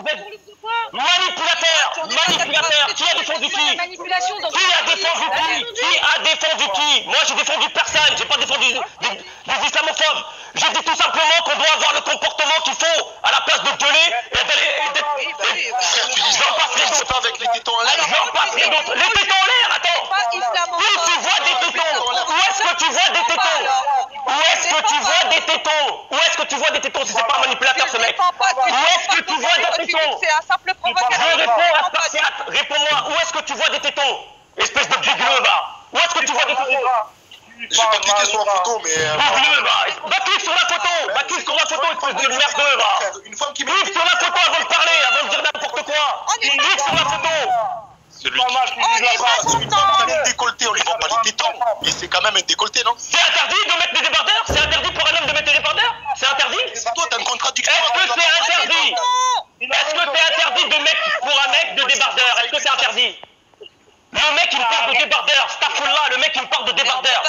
vous êtes manipulateur, manipulateur. Qui a défendu qui Qui a défendu qui Qui a défendu qui Moi, j'ai défendu personne. J'ai pas défendu des islamophobes. J'ai dit tout simplement qu'on doit avoir le comportement qu'il faut à la place de gueuler et d'aller. J'en passerai d'autres. pas avec les tétons en l'air. J'en passerai d'autres. Les tétons en l'air, attends. Où tu vois des tétons Où est-ce que tu vois des tétons Où est-ce que tu vois des tétons Où est-ce que tu vois des tétons si c'est pas un manipulateur ce mec Où est-ce que tu vois des tétons C'est un simple provocateur. Je réponds à Spartiate, réponds-moi, où est-ce que tu vois des tétons Espèce de bigleux, va Où est-ce que tu vois des tétons J'ai pas cliqué sur la photo, mais. euh, Bigleux, va clique sur la photo Va clique sur la photo, espèce de merdeux, va Une femme qui. Clique sur la photo avant de parler, avant de dire n'importe quoi. Clique sur la photo. Celui qui. C'est une femme qui a des décolletés, on lui vend pas les tétons. Et c'est quand même un décolleté, non C'est interdit de mettre des débardeurs? C'est interdit pour un homme de mettre des débardeurs? C'est interdit? C'est toi, t'as une contradiction. Est-ce que c'est interdit? Est-ce que c'est interdit de mettre pour un mec de débardeur Est-ce que c'est interdit? Le mec il me parle de débardeur, Stafoullah, le mec il me parle de débardeur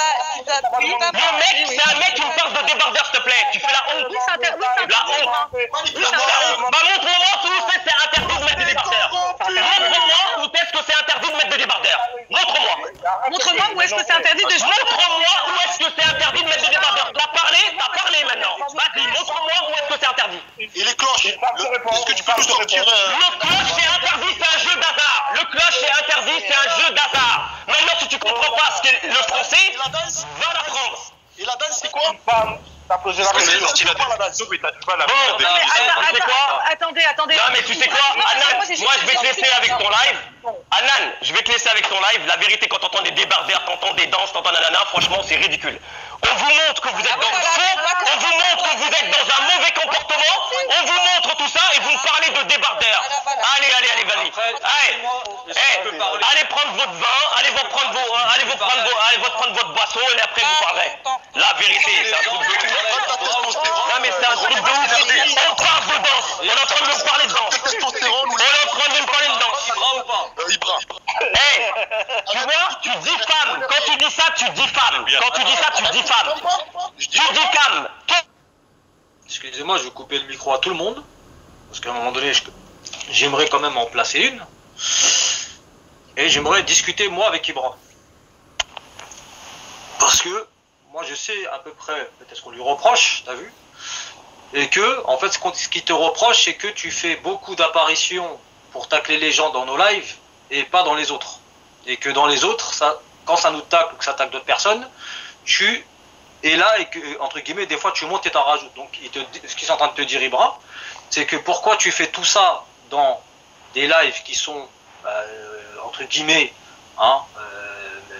Le mec, c'est un mec qui me parle de débardeur, s'il te plaît. Tu fais la honte. Oui, c'est La honte. La honte. Bah montre-moi où c'est c'est interdit de mettre des débardeurs. Montre-moi où est-ce que c'est interdit de mettre des débardeurs. Montre-moi. Montre-moi où est-ce que c'est interdit de jouer. Montre-moi où est-ce que c'est interdit de mettre des débardeurs. T'as parlé, t'as parlé maintenant. Vas-y, montre-moi où est-ce que c'est interdit. Et les cloches le- Est-ce que tu peux nous sortir euh, Le cloche c'est interdit, c'est un jeu d'hasard. Le cloche c'est interdit, c'est un jeu d'hasard. Maintenant, si tu comprends pas ce qu'est le français, Et la danse va l'apprendre. Et la danse, c'est quoi T'as posé la danse. Attendez, attendez. Non mais tu sais quoi, Anan, moi je vais te laisser avec ton live. Anan, je vais te laisser avec ton live. La vérité, quand t'entends des débardeurs, t'entends des danses, t'entends nanana, franchement c'est ridicule. On vous montre que vous êtes dans le faux, on vous montre que vous êtes dans un mauvais comportement, on vous montre tout ça et vous me parlez de débardeurs. Allez, allez, allez, vas-y. Allez, Eh, allez prendre votre vin, allez vous prendre vos, hein, allez vous prendre vos, allez vous prendre votre boisson et après vous parlerez. La vérité, c'est un truc de ouf. Non mais c'est un truc de ouf. On parle de danse. On est en train de me parler de danse. Ou On est en train de me parler de danse. Euh, Ibra. Hey, tu vois, tu dis femme. Quand tu dis ça, tu dis femme. Quand tu dis ça, tu dis femme. Tu dis. Excusez-moi, je vais couper le micro à tout le monde. Parce qu'à un moment donné, j'aimerais quand même en placer une. Et j'aimerais discuter, moi, avec Ibra. Parce que, moi, je sais à peu près, peut-être ce qu'on lui reproche, t'as vu? Et que, en fait, ce qu'il te reproche, c'est que tu fais beaucoup d'apparitions pour tacler les gens dans nos lives et pas dans les autres. Et que dans les autres, ça, quand ça nous tacle ou que ça tacle d'autres personnes, tu es là et que, entre guillemets, des fois, tu montes et t'en rajoutes. Donc, il te, ce qu'ils sont en train de te dire, Ibra, c'est que pourquoi tu fais tout ça dans des lives qui sont, euh, entre guillemets, hein, euh,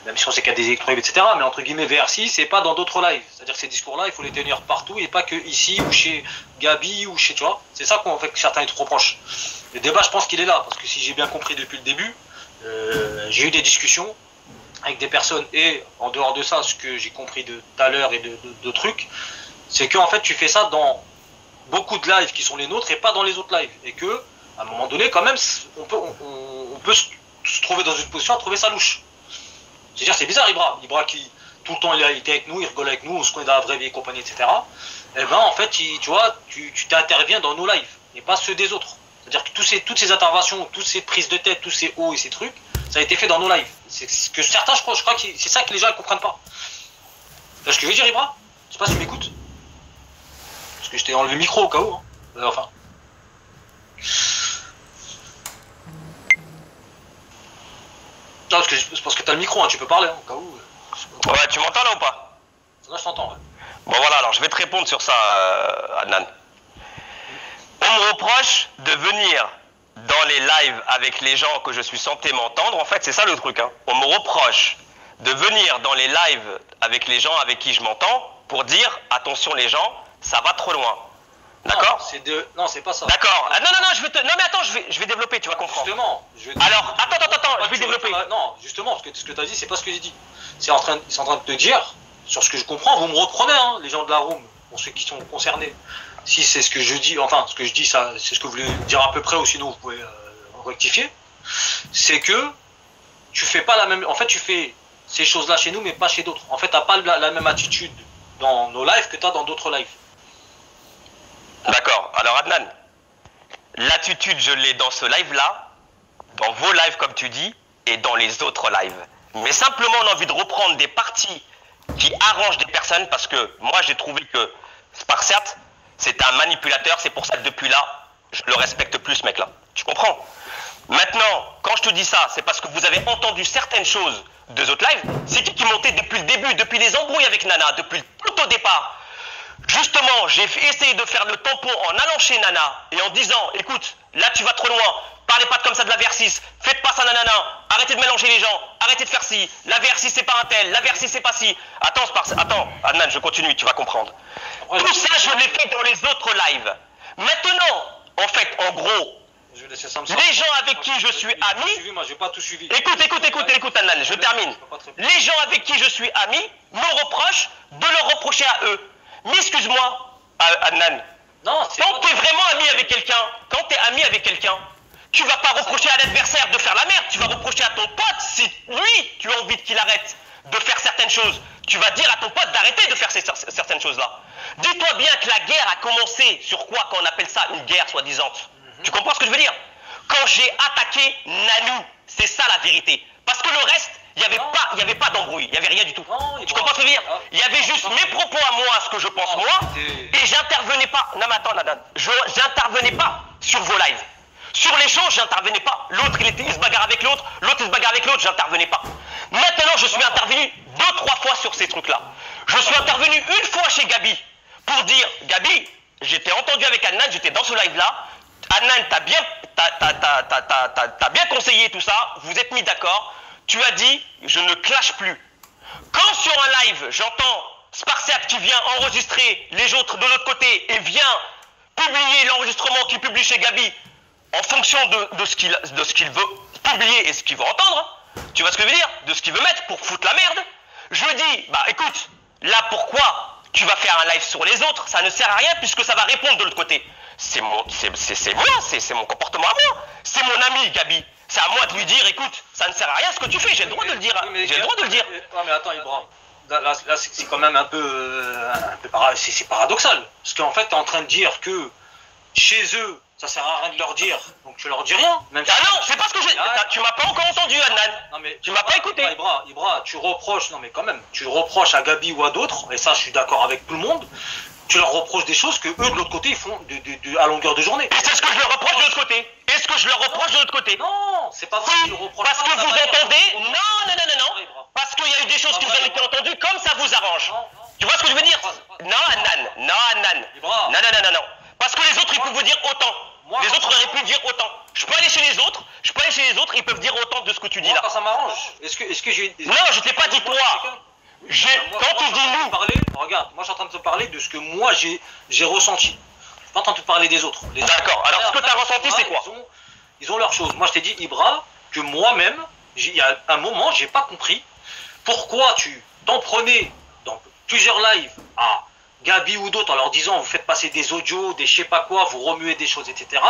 même si on sait qu'il y a des électroïdes, etc., mais entre guillemets VRC, c'est pas dans d'autres lives. C'est-à-dire que ces discours-là, il faut les tenir partout et pas que ici ou chez Gabi ou chez, tu. C'est ça qu'on fait que certains te reprochent. Le débat, je pense qu'il est là, parce que si j'ai bien compris depuis le début, euh, j'ai eu des discussions avec des personnes et en dehors de ça, ce que j'ai compris de tout à l'heure et de, trucs, c'est que en fait tu fais ça dans beaucoup de lives qui sont les nôtres et pas dans les autres lives. Et que à un moment donné, quand même, on peut, se, trouver dans une position à trouver ça louche. C'est-à-dire, c'est bizarre, Ibra. Ibra qui, tout le temps, il été avec nous, il rigole avec nous, on se connaît dans la vraie vie et compagnie, etc. Et ben, en fait, tu vois, tu tu t'interviens dans nos lives et pas ceux des autres. C'est-à-dire que tous ces, toutes ces interventions, toutes ces prises de tête, tous ces hauts et ces trucs, ça a été fait dans nos lives. C'est ce que certains, je crois, je crois que c'est ça que les gens ne comprennent pas. Tu vois ce que je veux dire, Ibra? Je sais pas si tu m'écoutes. Parce que je t'ai enlevé le micro au cas où. hein. Euh, enfin. Non, parce que parce que t'as le micro, hein, tu peux parler, hein, au cas où. Ouais, tu m'entends là ou pas? Là, je t'entends, ouais. Bon voilà, alors je vais te répondre sur ça, euh, Adnan. On me reproche de venir dans les lives avec les gens que je suis censé m'entendre. En fait, c'est ça le truc. hein. On me reproche de venir dans les lives avec les gens avec qui je m'entends pour dire attention les gens, ça va trop loin. D'accord Non, c'est de... Non, c'est pas ça. D'accord. Ah, non, non, non, je vais te... Non mais attends, je vais, je vais développer, tu vas comprendre. Justement, je vais te- Alors, attends, attends, attends, je vais développer. Non, justement, parce que ce que tu as dit, c'est pas ce que j'ai dit. C'est en train, en train de te dire, sur ce que je comprends, vous me reprenez, hein, les gens de la room, pour ceux qui sont concernés. Si c'est ce que je dis, enfin, ce que je dis, ça, c'est ce que vous voulez dire à peu près, ou sinon vous pouvez euh, rectifier. C'est que tu fais pas la même. En fait, tu fais ces choses-là chez nous, mais pas chez d'autres. En fait, t'as pas la, la même attitude dans nos lives que tu as dans d'autres lives. D'accord. Alors Adnan, l'attitude, je l'ai dans ce live-là, dans vos lives, comme tu dis, et dans les autres lives. Mais simplement, on a envie de reprendre des parties qui arrangent des personnes parce que moi, j'ai trouvé que, par certes, c'est un manipulateur. C'est pour ça que depuis là, je le respecte plus, ce mec-là. Tu comprends? Maintenant, quand je te dis ça, c'est parce que vous avez entendu certaines choses de autres lives. C'est qui qui montait depuis le début, depuis les embrouilles avec Nana, depuis tout au départ. Justement, j'ai essayé de faire le tampon en allant chez Nana et en disant, écoute, là tu vas trop loin, parlez pas comme ça de la VR6, faites pas ça nanana, arrêtez de mélanger les gens, arrêtez de faire ci, la VR6 c'est pas un tel, la VR6 c'est pas ci. Attends, attends, Adnan, je continue, tu vas comprendre. Tout ça, je l'ai fait dans les autres lives. Maintenant, en fait, en gros, les gens avec qui je suis ami. Moi, pas tout suivi. Écoute, écoute, écoute, écoute, Adnan, je termine. Les gens avec qui je suis ami me reprochent de leur reprocher à eux. Mais excuse-moi, Adnan. Non, quand tu es vraiment ami avec quelqu'un, quand tu es ami avec quelqu'un, tu vas pas reprocher à l'adversaire de faire la merde, tu vas reprocher à ton pote si lui, tu as envie qu'il arrête de faire certaines choses. Tu vas dire à ton pote d'arrêter de faire certaines choses-là. Dis-toi bien que la guerre a commencé sur quoi quand on appelle ça une guerre soi-disant Tu comprends ce que je veux dire? Quand j'ai attaqué Nanou, c'est ça la vérité. Parce que le reste, il n'y avait, pas, il avait pas d'embrouille, il n'y avait rien du tout. tu comprends ce que je veux dire Il y avait juste mes propos à moi, ce que je pense moi, et j'intervenais pas. Non mais attends, Nadan, j'intervenais pas sur vos lives. Sur l'échange, j'intervenais pas. L'autre, il, il, se bagarre avec l'autre, l'autre, il se bagarre avec l'autre, j'intervenais pas. Maintenant, je suis intervenu deux, trois fois sur ces trucs-là. Je suis intervenu une fois chez Gabi pour dire, Gabi, j'étais entendu avec Annan, j'étais dans ce live-là. Annan, t'as bien, as, bien conseillé tout ça, vous êtes mis d'accord. Tu as dit, je ne clash plus. Quand sur un live, j'entends Spartiate qui vient enregistrer les autres de l'autre côté et vient publier l'enregistrement qu'il publie chez Gabi en fonction de, ce qu'il veut publier et ce qu'il veut entendre, tu vois ce que je veux dire De ce qu'il veut mettre pour foutre la merde, je dis, bah écoute, là pourquoi tu vas faire un live sur les autres Ça ne sert à rien puisque ça va répondre de l'autre côté. C'est mon, c'est moi, c'est mon comportement à moi. C'est mon ami Gabi. C'est à moi de lui dire, écoute, ça ne sert à rien ce que tu fais, j'ai le droit de le dire. J'ai le droit de le dire. Non mais attends, Ibra. Là, c'est quand même un peu, euh, un peu c'est paradoxal. Parce qu'en fait, tu es en train de dire que chez eux, ça sert à rien de leur dire, donc tu leur dis rien. Même ah non, c'est pas ce que j'ai. Ah, tu m'as pas encore entendu, Adnan. Non mais tu m'as pas écouté. Ibra, Ibra, tu reproches, non mais quand même, tu reproches à Gabi ou à d'autres, et ça je suis d'accord avec tout le monde. Tu leur reproches des choses que eux de l'autre côté ils font de, à longueur de journée. Et c'est ce que je leur reproche de l'autre côté? Est-ce que je leur reproche de l'autre côté? Non, c'est pas vrai. Si, parce que vous entendez. Non, non, non, non, non. Parce qu'il y a eu des choses qui vous ont été entendues comme ça vous arrange. Tu vois ce que je veux dire? Non, Adnan. Non, Adnan. Non, non, non, non, non. Parce que les autres ils peuvent vous dire autant les autres auraient pu dire autant. Je peux aller chez les autres, je peux aller chez les autres, ils peuvent dire autant de ce que tu dis là. ça m'arrange. Est-ce que, est-ce que j'ai. Non, je t'ai pas dit toi. J'ai, quand tu dis nous. Parler, regarde, moi je suis en train de te parler de ce que moi j'ai, j'ai ressenti. Je suis pas en train de te parler des autres. D'accord. Alors ce que tu as ressenti, c'est quoi? ils ont, ils ont leurs choses. Moi je t'ai dit, Ibra, que moi-même, il y a un moment, j'ai pas compris pourquoi tu t'en prenais dans plusieurs lives à Gabi ou d'autres en leur disant vous faites passer des audios, des je sais pas quoi, vous remuez des choses, etc.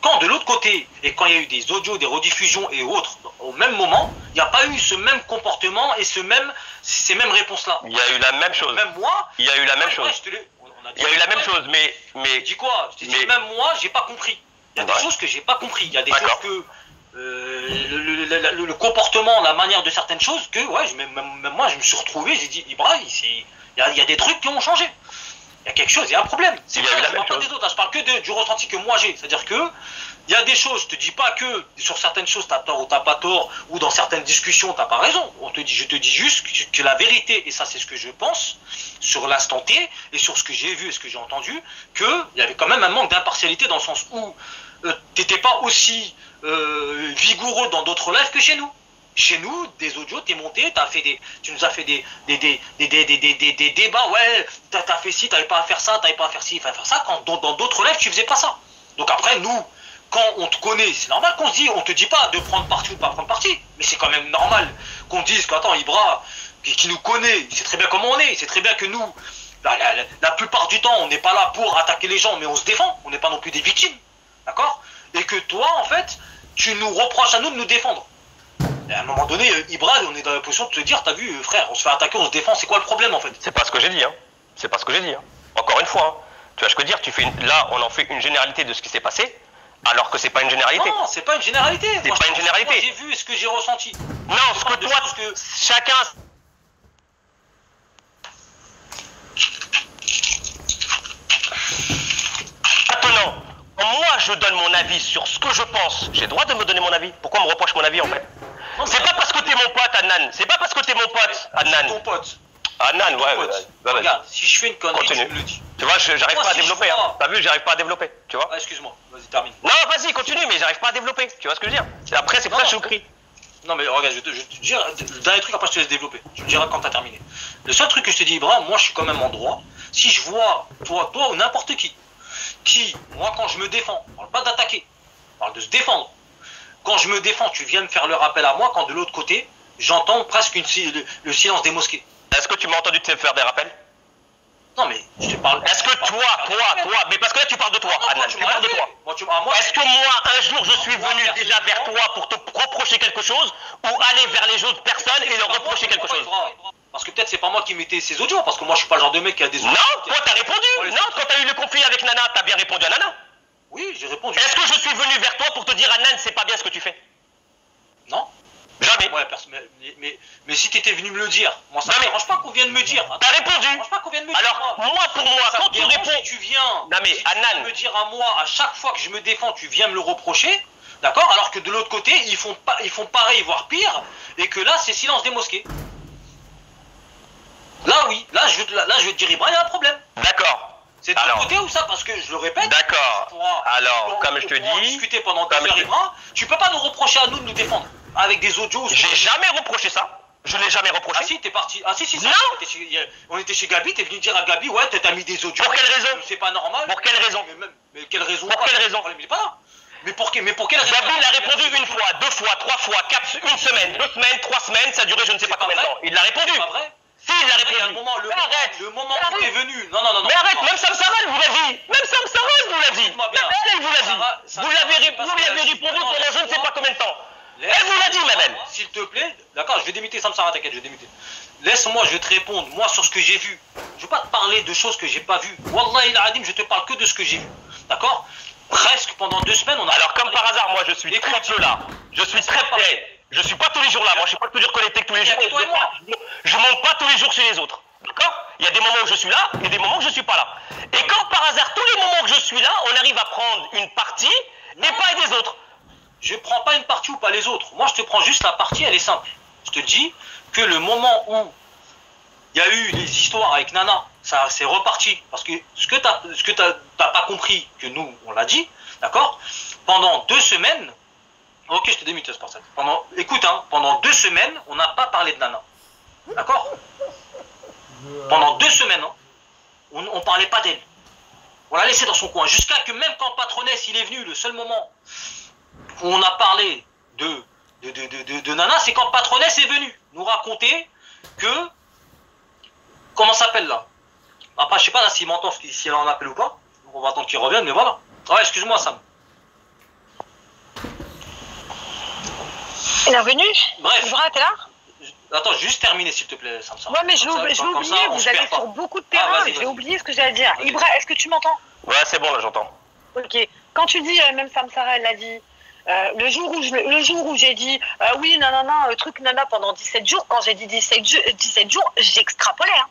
Quand de l'autre côté, et quand il y a eu des audios, des rediffusions et autres, au même moment, il n'y a pas eu ce même comportement et ce même, ces mêmes réponses-là. Il y a eu la même chose. Même moi, il y a eu la même chose. il y a eu la même chose, mais. mais dis quoi? Je dis même moi, j'ai pas compris. Il y a des choses que j'ai pas compris. Il y a des choses que. Euh, le, comportement, la manière de certaines choses, que ouais, même, moi je me suis retrouvé, j'ai dit, Ibra, il y a des trucs qui ont changé il y a quelque chose, il y a un problème. C'est pas, je parle pas des autres, hein. je parle que du ressenti que moi j'ai. C'est-à-dire que il y a des choses, je te dis pas que sur certaines choses tu as tort ou t'as pas tort, ou dans certaines discussions t'as pas raison. On te dit, je te dis juste que, la vérité, et ça c'est ce que je pense, sur l'instant T, et sur ce que j'ai vu et ce que j'ai entendu, qu'il y avait quand même un manque d'impartialité dans le sens où euh, tu n'étais pas aussi euh, vigoureux dans d'autres lives que chez nous. Chez nous, des audios, t'es monté, as fait des, tu nous as fait des, des, des, des, débats, ouais, t'as as fait ci, t'avais pas à faire ça, t'avais pas à faire ci, à faire ça, quand dans d'autres lèvres, tu faisais pas ça. Donc après, nous, quand on te connaît, c'est normal qu'on se dise, on te dit pas de prendre parti ou de pas prendre parti, mais c'est quand même normal qu'on dise qu'attends, Ibra, qui, nous connaît, c'est très bien comment on est, c'est très bien que nous, la, plupart du temps, on n'est pas là pour attaquer les gens, mais on se défend, on n'est pas non plus des victimes, d'accord? Et que toi, en fait, tu nous reproches à nous de nous défendre à un moment donné, euh, Ibra, on est dans la position de te dire, t'as vu, euh, frère, on se fait attaquer, on se défend, c'est quoi le problème en fait? C'est pas ce que j'ai dit, hein. C'est pas ce que j'ai dit. Hein. Encore une fois, hein. tu vois ce que dire, tu fais là, on en fait une généralité de ce qui s'est passé. Alors que c'est pas une généralité. Non, c'est pas une généralité. C'est pas une généralité. J'ai vu ce que j'ai ressenti. Non, ce que toi, que- chacun. Maintenant, moi je donne mon avis sur ce que je pense, j'ai le droit de me donner mon avis. Pourquoi on me reproche mon avis en fait? C'est pas parce que t'es mon pote, Adnan. C'est pas parce que t'es mon pote, Adnan. ton pote. Adnan, ouais, pote. ouais. Regarde, si je fais une connerie, Continue. tu me le dis. Tu vois, je- j'arrive pas à si je développer. Hein. T'as vu, j'arrive pas à développer. Tu vois Ah, excuse-moi, vas-y, termine. Non, vas-y, continue, mais j'arrive pas à développer. Tu vois ce que je veux dire? Après, c'est pour ça que je Non. crie. Non, mais regarde, je te, je te dire le dernier truc, après je te laisse développer. Tu me diras quand t'as terminé. Le seul truc que je te dis, Ibrahim, moi je suis quand même en droit. Si je vois, toi, toi ou n'importe qui, qui, moi quand je me défends, on parle pas d'attaquer, on parle de se défendre. Quand je me défends, tu viens me faire le rappel à moi, quand de l'autre côté, j'entends presque une, le, le silence des mosquées. Est-ce que tu m'as entendu te faire des rappels? Non, mais je te parle. Est-ce que toi, toi, toi, mais parce que là tu parles de toi, Non, Adnan, moi, tu parles de toi. Ah, Est-ce que moi, un jour, je suis Moi, venu déjà vers toi pour te reprocher quelque chose ou aller vers les autres personnes et leur reprocher quelque chose Parce que peut-être c'est pas moi qui mettais ces audios, parce que moi je suis pas le genre de mec qui a des Non, toi t'as répondu. Non, quand t'as eu le conflit avec Nana, t'as bien répondu à Nana. Oui, j'ai répondu. Est-ce que je suis venu vers toi pour te dire Adnan, c'est pas bien ce que tu fais? Non Jamais. Ouais, mais, mais, mais, mais si t'étais venu me le dire, moi ça Non, me dérange pas qu'on vienne me dire. T'as répondu. Ça pas qu'on vienne me dire. Alors, moi, pour moi, Ça quand tu réponds. si tu viens, Non, mais, si tu viens Adnan. me dire à moi, à chaque fois que je me défends, tu viens me le reprocher, d'accord? Alors que de l'autre côté, ils font, pas, ils font pareil, voire pire, et que là, c'est silence des mosquées. Là, oui, là, je, là, là, je vais te dire, Ibrahim, il y a un problème. D'accord. Alors. côté ou ça Parce que je le répète. D'accord. Alors, comme je te dis, discuter pendant deux heures, te- Ibrahim, tu peux pas nous reprocher à nous de nous défendre avec des audios. J'ai jamais reproché ça. Je l'ai jamais reproché. Ah si, t'es parti. Ah si, si, si. Non. On était chez, on était Gabi, t'es venu dire à Gabi, ouais, t'as mis des audios. Pour quelle raison C'est pas normal. Pour quelle raison mais, même- mais quelle raison Pour quelle Le raison il est pas là. Mais pour, mais pour quelle raison Gabriel a répondu une fois, deux fois, trois fois, quatre, une semaine, deux semaines, trois semaines, ça a duré je ne sais pas combien de temps. Il l'a répondu. C'est pas vrai Si, il a répondu. un moment, le arrête. le moment où arrête. venu. Non, non, non, non. Mais arrête, même Sam Sarah vous l'a dit. Même Sam Sarah vous l'a dit. Même elle, elle vous l'a Sarah- dit. Sarah, Vous l'avez répondu pendant je ne sais pas combien de temps. Elle vous l'a dit, elle. S'il te plaît, d'accord, je vais démuter Samsara, t'inquiète, je vais démuter. Laisse-moi, je vais te répondre, moi, sur ce que j'ai vu. Je vais pas te parler de choses que j'ai pas vues. Wallah il adim, je te parle que de ce que j'ai vu. D'accord? Presque pendant deux semaines, on a. Alors comme par hasard, moi je suis très peu là. Je suis très prêt. Je suis pas tous les jours là. Moi je suis pas toujours connecté tous les jours. toi et Je, moi. je monte pas tous les jours chez les autres. D'accord? Il y a des moments où je suis là et des moments où je suis pas là. Et quand par hasard tous les moments que je suis là, on arrive à prendre une partie et pas des autres. Je prends pas une partie ou pas les autres. Moi, je te prends juste la partie, elle est simple. Je te dis que le moment où il y a eu les histoires avec Nana, ça c'est reparti. Parce que ce que t'as, ce que t'as, t'as pas compris, que nous on l'a dit, d'accord? Pendant deux semaines, ok, je te démute, ça. Pendant, écoute, hein, pendant deux semaines, on n'a pas parlé de Nana, d'accord Pendant deux semaines, hein, on, on parlait pas d'elle. On l'a laissée dans son coin. Jusqu'à que même quand Patronès il est venu, le seul moment où on a parlé de, de, de, de, de- Nana, c'est quand Patronès est venu nous raconter que. Comment s'appelle là Après, je sais pas s'il m'entend, si elle en appelle ou pas. On va attendre qu'il revienne, mais voilà. Ouais, excuse-moi, Sam. Il est revenu Bref. T'es là Attends, juste terminer s'il te plaît, Sam. Sam. Ouais, mais je oublier, on vous allez sur beaucoup de Ah, terrain, j'ai oublié ce que j'allais dire. Ibra, est-ce que tu m'entends? Ouais, c'est bon là, j'entends. Ok. Quand tu dis, euh, même Samsara, elle l'a dit, euh, le jour où je- le jour où j'ai dit, euh, oui, non, non, non, euh, truc nana pendant 17 jours, quand j'ai dit 17, ju- 17 jours, j'extrapolais. Hein.